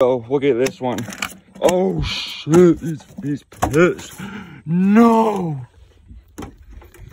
Oh, we'll get this one. Oh shit, he's, he's pissed. No.